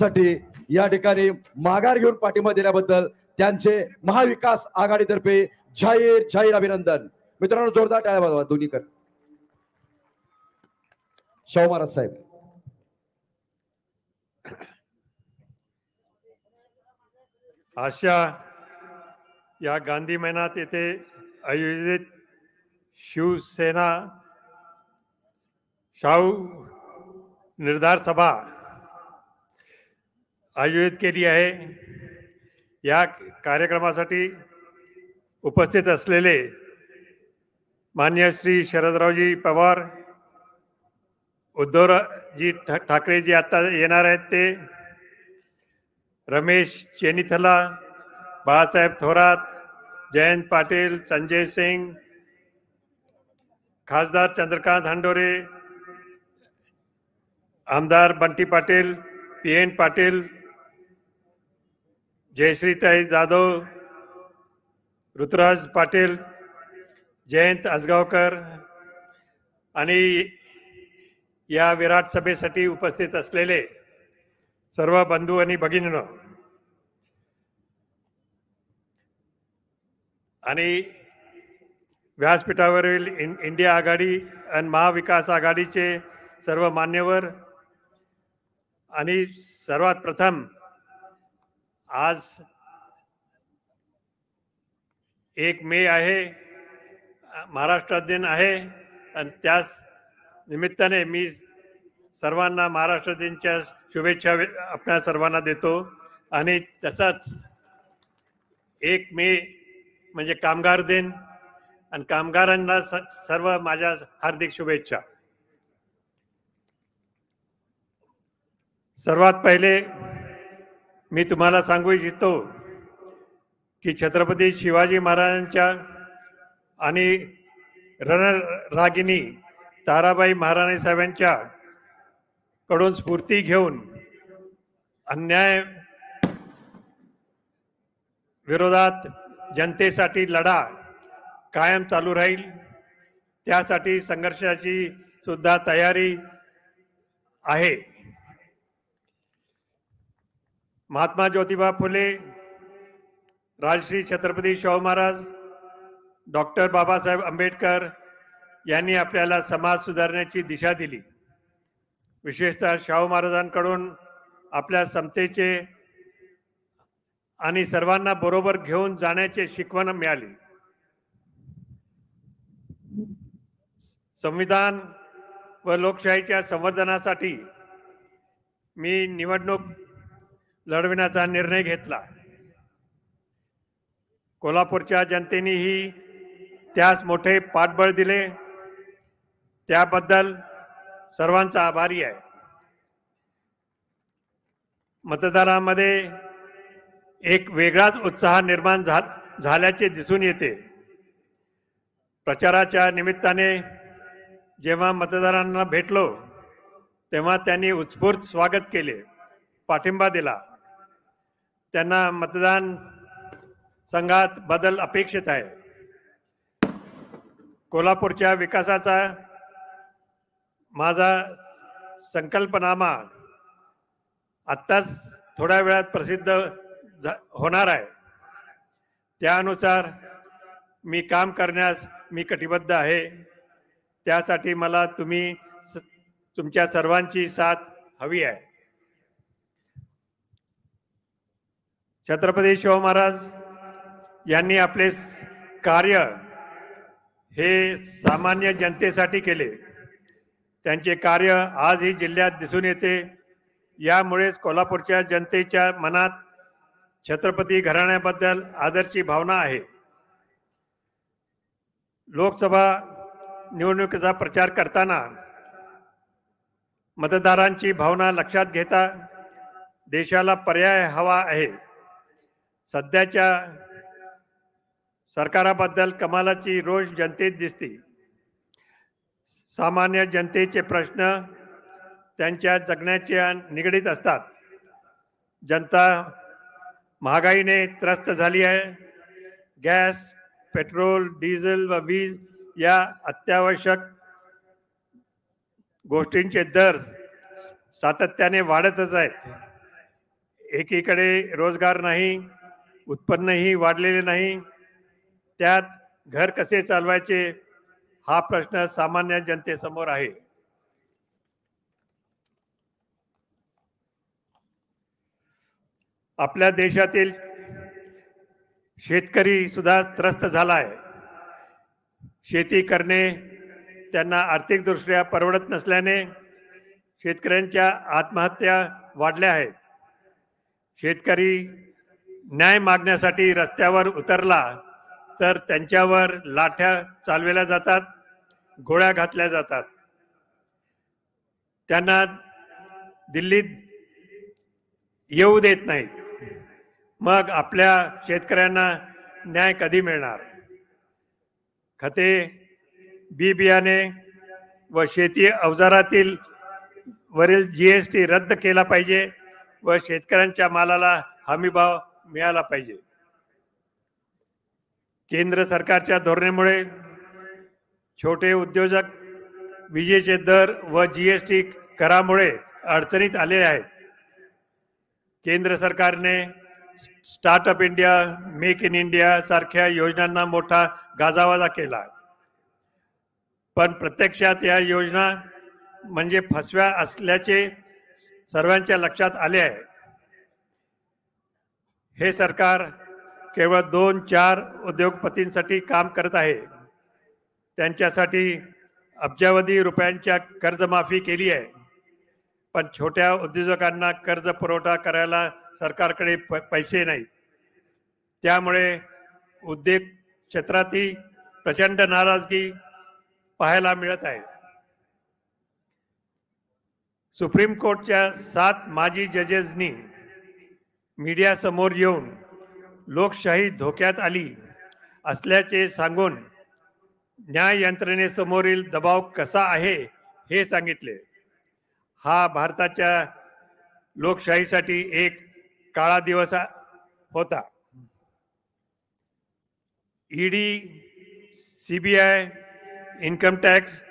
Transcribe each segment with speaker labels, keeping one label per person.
Speaker 1: साठी या ठिकाणी माघार घेऊन पाठिंबा दिल्याबद्दल त्यांचे महाविकास आघाडीतर्फे जाहीर जाहीर अभिनंदन. मित्रांनो जोरदार टाळ्या वाजवा दोन्ही कर शाहू महाराज साहेब.
Speaker 2: अशा या गांधी मैनात येथे आयोजित शिवसेना शाहू निर्धार सभा आयोजित केली आहे. या कार्यक्रमासाठी उपस्थित असलेले मान्य श्री शरदरावजी पवार उद्धवजी ठा ठाकरे जे आता येणार आहेत ते रमेश चेनिथला बाळासाहेब थोरात जयंत पाटील संजय सिंग खासदार चंद्रकांत हंडोरे आमदार बंटी पाटील पी एन पाटील जयश्रीताई जाधव ऋतुराज पाटील जयंत आसगावकर आणि या विराट सभेसाठी उपस्थित असलेले सर्व बंधू आणि भगिनीनो आणि व्यासपीठावरील इं इंडिया आघाडी आणि महाविकास आघाडीचे सर्व मान्यवर आणि सर्वात प्रथम आज एक मे आहे महाराष्ट्र दिन आहे आणि त्याच निमित्ताने मी सर्वांना महाराष्ट्र दिनच्या शुभेच्छा आपल्या सर्वांना देतो. आणि तसाच एक मे म्हणजे कामगार दिन आणि कामगारांना सर्व माझ्या हार्दिक शुभेच्छा. सर्वात पहिले मी तुम्हाला सांगू इच्छितो की छत्रपती शिवाजी महाराजांच्या आणि रणरागिनी ताराबाई महाराणी साहेबांच्या कडून स्फूर्ती घेऊन अन्याय विरोधात जनतेसाठी लढा कायम चालू राहील. त्यासाठी संघर्षाची सुद्धा तयारी आहे. महात्मा ज्योतिबा फुले राजश्री छत्रपती शाहू महाराज डॉक्टर बाबासाहेब आंबेडकर यांनी आपल्याला समाज सुधारण्याची दिशा दिली. विशेषतः शाहू महाराजांकडून आपल्या समतेचे आणि सर्वांना बरोबर घेऊन जाण्याचे शिकवण मिळाली. संविधान व लोकशाहीच्या संवर्धनासाठी मी निवडणूक लढविण्याचा निर्णय घेतला. कोल्हापूरच्या जनतेनेही त्यास मोठे पाठबळ दिले. त्याबद्दल सर्वांचा आभारी आहे. मतदारांमध्ये एक वेगळाच उत्साह निर्माण झा झाल्याचे दिसून येते. प्रचाराच्या निमित्ताने जेव्हा मतदारांना भेटलो तेव्हा त्यांनी उत्स्फूर्त स्वागत केले पाठिंबा दिला. त्यांना मतदान संघात बदल अपेक्षित आहे. कोल्हापूरच्या विकासाचा माझा संकल्पनामा आत्ताच थोड्या वेळात प्रसिद्ध होणार आहे. त्यानुसार मी काम करण्यास मी कटिबद्ध आहे. त्यासाठी मला तुम्ही तुमच्या सर्वांची साथ हवी आहे. छत्रपती शिव महाराज यांनी आपले कार्य हे सामान्य जनतेसाठी केले. त्यांचे कार्य आजही जिल्ह्यात दिसून येते. यामुळेच कोल्हापूरच्या जनतेच्या मनात छत्रपती घराण्याबद्दल आदरची भावना आहे. लोकसभा निवडणुकीचा प्रचार करताना मतदारांची भावना लक्षात घेता देशाला पर्याय हवा आहे. सध्याच्या सरकाराबद्दल कमालाची रोष जनतेत दिसते. सामान्य जनतेचे प्रश्न त्यांच्या जगण्याच्या निगडीत असतात. जनता महागाईने त्रस्त झाली आहे. गॅस पेट्रोल डिझेल व वीज या अत्यावश्यक गोष्टींचे दर सातत्याने वाढतच आहेत. एकीकडे रोजगार नाही उत्पन्नही वाढलेले नाही. त्यात घर कसे चालवायचे हा प्रश्न सामान्य जनतेसमोर आहे. आपल्या देशातील शेतकरी सुद्धा त्रस्त झाला आहे शेती करणे त्यांना आर्थिकदृष्ट्या परवडत नसल्याने शेतकऱ्यांच्या आत्महत्या वाढल्या आहेत. शेतकरी न्याय मागण्यासाठी रस्त्यावर उतरला तर त्यांच्यावर लाठ्या चालविल्या जातात गोळ्या घातल्या जातात. त्यांना दिल्लीत येऊ देत नाहीत. मग आपल्या शेतकऱ्यांना न्याय कधी मिळणार? खते बी बियाणे व शेती अवजारातील वरील जी एस टी रद्द केला पाहिजे व शेतकऱ्यांच्या मालाला हमीभाव मिळाला पाहिजे. केंद्र सरकारच्या धोरणेमुळे छोटे उद्योजक विजेचे दर व जी एस टी करामुळे अडचणीत आले आहेत. केंद्र सरकारने startup India make in India सारख्या योजनांना मोठा गाजावाजा केला. पण प्रत्यक्षात या योजना म्हणजे फसव्या असल्याचे सर्वांच्या लक्षात आले आहे. हे सरकार केवळ दोन चार उद्योगपतींसाठी काम करत आहे. त्यांच्यासाठी अब्जावधी रुपयांच्या कर्जमाफी केली आहे. पण छोट्या उद्योजकांना कर्ज पुरवठा करायला सरकारकडे प पैसे नाहीत. त्यामुळे उद्योग क्षेत्रातही प्रचंड नाराजगी पाहायला मिळत आहे. सुप्रीम कोर्टच्या सात माजी जजेसनी मीडियासमोर येऊन लोकशाही धोक्यात आली असल्याचे सांगून न्याय यंत्रणेसमोरील दबाव कसा आहे हे सांगितले. हा भारताच्या लोकशाहीसाठी एक काळा दिवस होता. ईडी सीबीआय इन्कम टॅक्स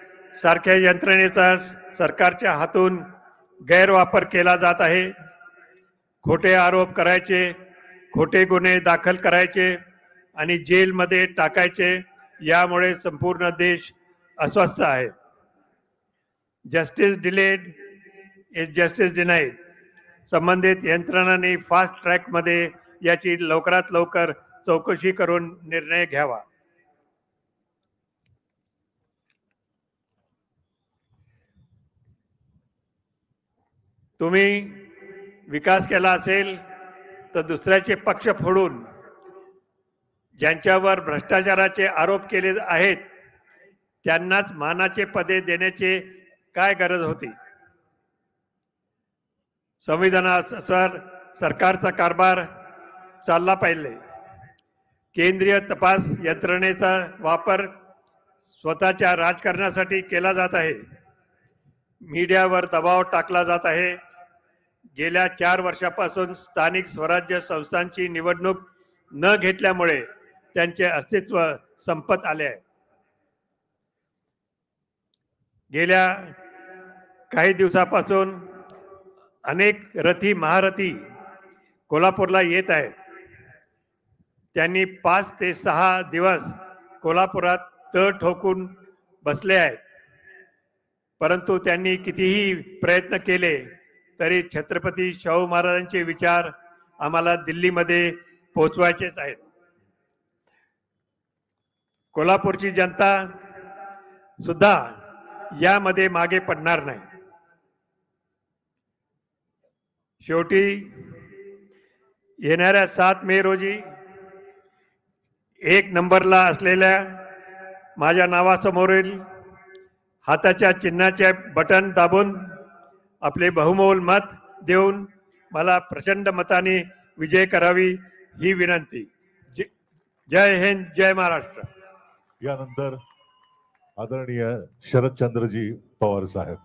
Speaker 2: सारख्या यंत्रणेचा स- सरकारच्या हातून गैरवापर केला जात आहे. खोटे आरोप करायचे खोटे गुन्हे दाखल करायचे आणि जेलमध्ये टाकायचे यामुळे संपूर्ण देश अस्वस्थ आहे. Justice delayed is justice denied संबंधित यंत्रणांनी फास्ट ट्रॅकमध्ये याची लवकरात लवकर चौकशी करून निर्णय घ्यावा. तुम्ही विकास केला असेल तर दुसऱ्याचे पक्ष फोडून ज्यांच्यावर भ्रष्टाचाराचे आरोप केले आहेत त्यांनाच मानाचे पदे देण्याचे काय गरज होती? संविधानानुसार सरकारचा कारभार चालला पाहिजे. केंद्रीय तपास यंत्रणेचा वापर स्वतःच्या राजकारणासाठी केला जात आहे. मीडियावर दबाव टाकला जात आहे. गेल्या चार वर्षापासून स्थानिक स्वराज्य संस्थांची निवडणूक न घेतल्यामुळे त्यांचे अस्तित्व संपत आले आहे. गेल्या काही दिवसापासून अनेक रथी महारथी कोल्हापूरला येत आहेत. त्यांनी पाच ते सहा दिवस कोल्हापुरात तळ ठोकून बसले आहेत. परंतु त्यांनी कितीही प्रयत्न केले तरी छत्रपती शाहू महाराजांचे विचार आम्हाला दिल्लीमध्ये पोचवायचेच आहेत. कोल्हापूरची जनता सुद्धा यामध्ये मागे पडणार नाही. शेवटी येणाऱ्या सात मे रोजी एक नंबरला असलेल्या माझ्या नावासमोरील हाताच्या चिन्हाचे बटन दाबून आपले बहुमोल मत देऊन मला प्रचंड मताने विजय करावी ही विनंती. जय- जय हिंद जय महाराष्ट्र.
Speaker 3: यानंतर आदरणीय शरदचंद्रजी पवार साहेब.